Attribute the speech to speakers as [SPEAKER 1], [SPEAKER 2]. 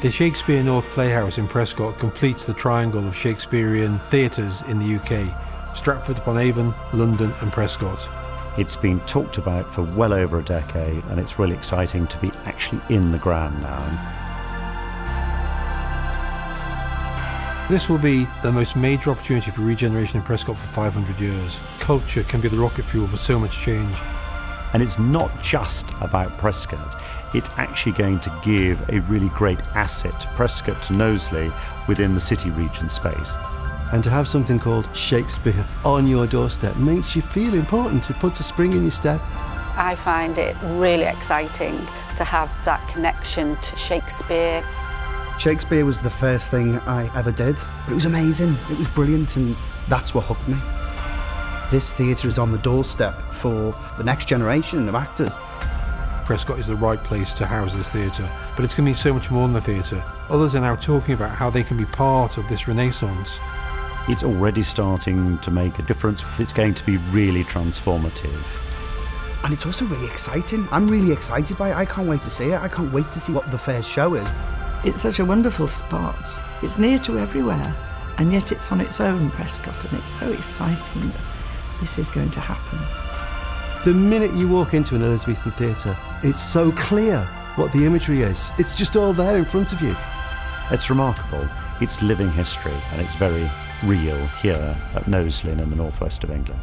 [SPEAKER 1] The Shakespeare North Playhouse in Prescot completes the triangle of Shakespearean theatres in the UK Stratford upon Avon, London, and Prescot.
[SPEAKER 2] It's been talked about for well over a decade, and it's really exciting to be actually in the ground now.
[SPEAKER 1] This will be the most major opportunity for regeneration in Prescot for 500 years. Culture can be the rocket fuel for so much change.
[SPEAKER 2] And it's not just about Prescot it's actually going to give a really great asset to Prescot, to Knowsley within the city region space.
[SPEAKER 3] And to have something called Shakespeare on your doorstep makes you feel important. It puts a spring in your step.
[SPEAKER 4] I find it really exciting to have that connection to Shakespeare.
[SPEAKER 5] Shakespeare was the first thing I ever did. It was amazing, it was brilliant, and that's what hooked me. This theatre is on the doorstep for the next generation of actors.
[SPEAKER 1] Prescot is the right place to house this theatre, but it's going to be so much more than the theatre. Others are now talking about how they can be part of this renaissance.
[SPEAKER 2] It's already starting to make a difference. It's going to be really transformative.
[SPEAKER 5] And it's also really exciting. I'm really excited by it. I can't wait to see it. I can't wait to see what the fair show is.
[SPEAKER 6] It's such a wonderful spot. It's near to everywhere, and yet it's on its own, Prescot, and it's so exciting that this is going to happen.
[SPEAKER 3] The minute you walk into an Elizabethan theatre, it's so clear what the imagery is. It's just all there in front of you.
[SPEAKER 2] It's remarkable. It's living history and it's very real here at Knowsley in the northwest of England.